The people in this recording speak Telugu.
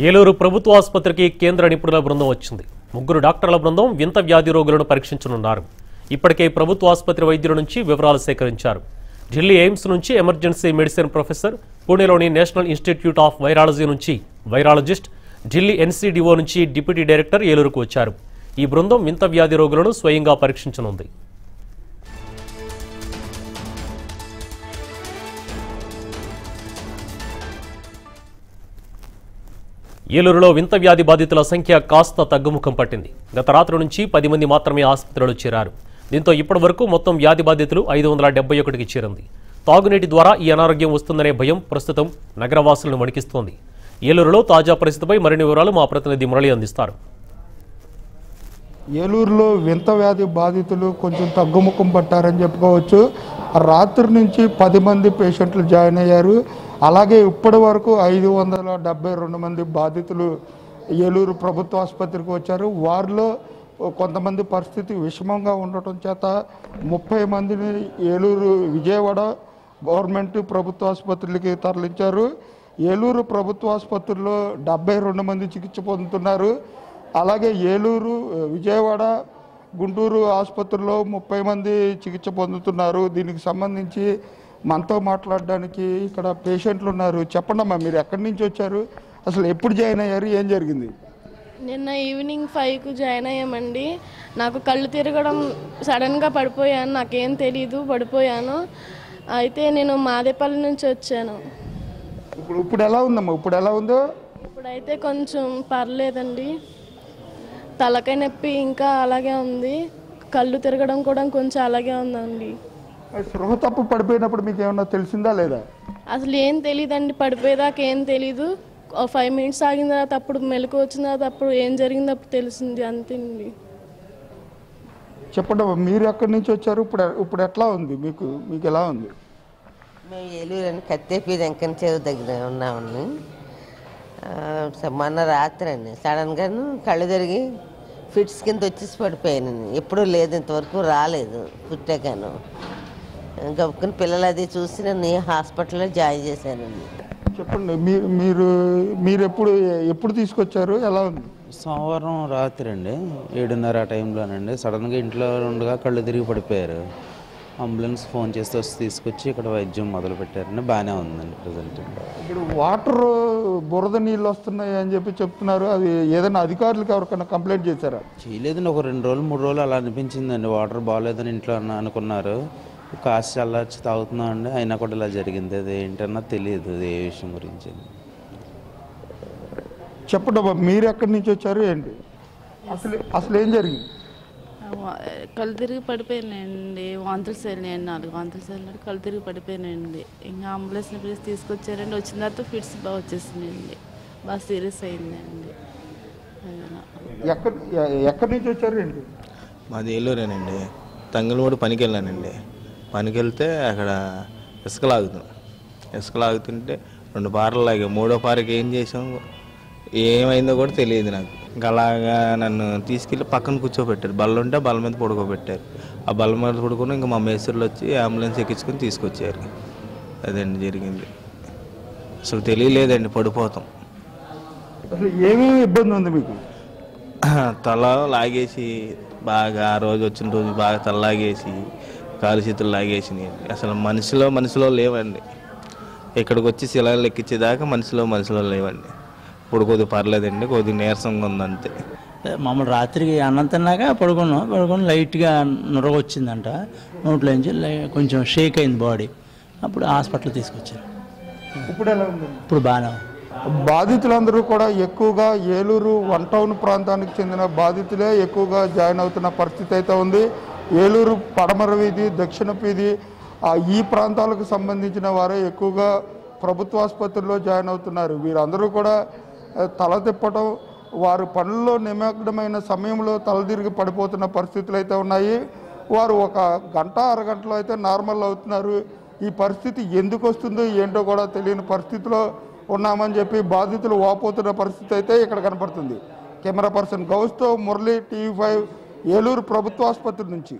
ఏలూరు ప్రభుత్వ ఆసుపత్రికి కేంద్ర నిపుణుల బృందం వచ్చింది. ముగ్గురు డాక్టర్ల బృందం వింత వ్యాధి రోగులను పరీక్షించనున్నారు. ఇప్పటికే ప్రభుత్వ ఆసుపత్రి వైద్యుల నుంచి వివరాలు సేకరించారు. ఢిల్లీ ఎయిమ్స్ నుంచి ఎమర్జెన్సీ మెడిసిన్ ప్రొఫెసర్ పూణేలోని నేషనల్ ఇన్స్టిట్యూట్ ఆఫ్ వైరాలజీ నుంచి వైరాలజిస్ట్ ఢిల్లీ ఎన్సీడీఓ నుంచి డిప్యూటీ డైరెక్టర్ ఏలూరుకు వచ్చారు. ఈ బృందం వింత వ్యాధి రోగులను స్వయంగా పరీక్షించనుంది. ఏలూరులో వింత వ్యాధి బాధితుల సంఖ్య కాస్త తగ్గుముఖం పట్టింది. గత రాత్రి నుంచి పది మంది మాత్రమే ఆసుపత్రిలో చేరారు. దీంతో ఇప్పటి వరకు మొత్తం వ్యాధి బాధితులు ఐదు వందల డెబ్బై ఒకటికి చేరింది. తాగునీటి ద్వారా ఈ అనారోగ్యం వస్తుందనే భయం ప్రస్తుతం నగరవాసులను వణికిస్తోంది. ఏలూరులో తాజా పరిస్థితిపై మరిన్ని వివరాలు మా ప్రతినిధి మురళి అందిస్తారు. ఏలూరులో వింత వ్యాధి బాధితులు కొంచెం తగ్గుముఖం పట్టారని చెప్పుకోవచ్చు. రాత్రి నుంచి పది మంది పేషెంట్లు జాయిన్ అయ్యారు. అలాగే ఇప్పటి వరకు ఐదు వందల డెబ్బై రెండు మంది బాధితులు ఏలూరు ప్రభుత్వ ఆసుపత్రికి వచ్చారు. వారిలో కొంతమంది పరిస్థితి విషమంగా ఉండటం చేత ముప్పై మందిని ఏలూరు విజయవాడ గవర్నమెంట్ ప్రభుత్వ ఆసుపత్రులకి తరలించారు. ఏలూరు ప్రభుత్వ ఆసుపత్రిలో డెబ్బై రెండు మంది చికిత్స పొందుతున్నారు. అలాగే ఏలూరు విజయవాడ గుంటూరు ఆసుపత్రిలో ముప్పై మంది చికిత్స పొందుతున్నారు. దీనికి సంబంధించి మనతో మాట్లాడడానికి ఇక్కడ పేషెంట్లు ఉన్నారు. చెప్పండి అమ్మా మీరు ఎక్కడి నుంచి వచ్చారు? అసలు ఎప్పుడు జాయిన్ అయ్యారు? ఏం జరిగింది? నిన్న ఈవినింగ్ ఫైవ్కు జాయిన్ అయ్యామండి. నాకు కళ్ళు తిరగడం సడన్గా పడిపోయాను. నాకేం తెలీదు పడిపోయాను. అయితే నేను మాదేపల్లి నుంచి వచ్చాను. ఇప్పుడు ఇప్పుడు ఎలా ఉందమ్మా? ఇప్పుడు ఎలా ఉందో? ఇప్పుడైతే కొంచెం పర్లేదండి. తలకాయ నొప్పి ఇంకా అలాగే ఉంది. కళ్ళు తిరగడం కూడా కొంచెం అలాగే ఉందండి. స్పృహ తప్పు పడిపోయినప్పుడు మీకు ఏమన్నా తెలిసిందా లేదా? అసలు ఏం తెలియదండి పడిపోయేదాకా ఏం తెలీదు. ఫైవ్ మినిట్స్ ఆగిన తర్వాత అప్పుడు మెలకు వచ్చిన తర్వాత అప్పుడు ఏం జరిగిందో అప్పుడు తెలిసింది అంతేండి. చెప్పండి మీరు ఎక్కడి నుంచి వచ్చారు? ఇప్పుడు ఇప్పుడు ఎట్లా ఉంది? మీకు మీకు ఎలా ఉంది? మేము ఏలూరు అని కత్తేపి వెంకన్న చెరువు దగ్గర ఉన్నామండి. మొన్న రాత్రి అండి. సడన్గాను కళ్ళు తిరిగి ఫిట్స్ కింద వచ్చేసి పడిపోయానండి. ఎప్పుడూ లేదు ఇంతవరకు రాలేదు పుట్టాకాను గబుక్కుని పిల్లలు అది చూసి నన్ను హాస్పిటల్లో జాయిన్ చేశానండి చెప్పండి మీరు మీరు మీరు ఎప్పుడు ఎప్పుడు తీసుకొచ్చారు? ఎలా ఉంది? సోమవారం రాత్రి అండి ఏడున్నర ఆ టైంలోనండి. సడన్గా ఇంట్లో ఉండగా కళ్ళు తిరిగి పడిపోయారు. అంబులెన్స్ ఫోన్ చేస్తే వచ్చి తీసుకొచ్చి ఇక్కడ వైద్యం మొదలు పెట్టారండి. బాగానే ఉందండి ప్రజెంట్. ఇప్పుడు వాటర్ బురద నీళ్ళు వస్తున్నాయి అని చెప్పి చెప్తున్నారు. అది ఏదైనా అధికారులకు ఎవరికైనా కంప్లైంట్ చేశారా? చేయలేదండి. ఒక రెండు రోజులు మూడు రోజులు అలా అనిపించిందండి. వాటర్ బాగాలేదని ఇంట్లో అన్న అనుకున్నారు. కాసి చల్లార్చి తాగుతున్నాం అండి. అయినా కూడా ఇలా జరిగింది. అది ఏంటన్నా తెలియదు. అది ఏ విషయం గురించి? చెప్పండి అబ్బా, మీరు ఎక్కడి నుంచి వచ్చారు ఏంటి? అసలు అసలు ఏం జరిగింది? కళ్ళు తిరిగి పడిపోయానండి వాంతులు సేలినాయండి నాలుగు వాంతులు సేలినాడు కళ్ళు తిరిగి పడిపోయానండి ఇంకా అంబులెన్స్ని పిలిచి తీసుకొచ్చారండి. వచ్చిన తర్వాత ఫిట్స్ బాగా వచ్చేసినాయండి. బాగా సీరియస్ అయిందండి. ఎక్కడి నుంచి వచ్చారు ఏంటి? మాది ఏలూరేనండి. తంగలమూడి పనికి వెళ్ళానండి. పనికి వెళ్తే అక్కడ ఇసుక లాగుతున్నాం. ఇసుక లాగుతుంటే రెండు పారలు లాగా మూడో పారకి ఏం చేసాం? ఏమైందో కూడా తెలియదు నాకు. ఇంకా అలాగా నన్ను తీసుకెళ్ళి పక్కన కూర్చోబెట్టారు. బల్ల ఉంటే బల్ల మీద పడుకోబెట్టారు. ఆ బల్ల మీద పడుకుని ఇంకా మా మేస్త్రులు వచ్చి అంబులెన్స్ ఎక్కించుకొని తీసుకొచ్చారు. అదండి జరిగింది. అసలు తెలియలేదండి పడిపోతాం. ఏమేమి ఇబ్బంది ఉంది మీకు? తల లాగేసి బాగా ఆ రోజు వచ్చిన రోజు బాగా తల లాగేసి కాలు చేతులు లాగేసినాయి. అసలు మనిషిలో మనిషిలో లేవండి. ఇక్కడికి వచ్చి శిలాలు ఎక్కించేదాకా మనిషిలో మనిషిలో లేవండి. ఇప్పుడు కొద్దిగా పర్లేదండి కొద్దిగా నీరసంగా ఉందంతే. మామూలు రాత్రికి అన్నం తిన్నాక పడుకున్నాం పడుకొని లైట్గా నురగ వచ్చిందంట. నోట్లోంచి లై- కొంచెం షేక్ అయింది బాడీ. అప్పుడు హాస్పిటల్ తీసుకొచ్చారు. ఇప్పుడు ఎలా ఉంది? ఇప్పుడు బాగానే ఉంది. బాధితులందరూ కూడా ఎక్కువగా ఏలూరు వన్ టౌన్ ప్రాంతానికి చెందిన బాధితులే ఎక్కువగా జాయిన్ అవుతున్న పరిస్థితి అయితే ఉంది. ఏలూరు పడమర వీధి దక్షిణ వీధి ఈ ప్రాంతాలకు సంబంధించిన వారే ఎక్కువగా ప్రభుత్వ ఆసుపత్రిలో జాయిన్ అవుతున్నారు. వీరందరూ కూడా తల తిప్పటం వారు పనుల్లో నిమగ్నమైన సమయంలో తలదిరిగి పడిపోతున్న పరిస్థితులు అయితే ఉన్నాయి. వారు ఒక గంట అరగంటలో అయితే నార్మల్ అవుతున్నారు. ఈ పరిస్థితి ఎందుకు వస్తుందో ఏంటో కూడా తెలియని పరిస్థితిలో ఉన్నామని చెప్పి బాధితులు వాపోతున్న పరిస్థితి అయితే ఇక్కడ కనపడుతుంది. కెమెరా పర్సన్ గౌస్తో మురళి టీవీ ఫైవ్ ఏలూరు ప్రభుత్వ ఆసుపత్రి నుంచి.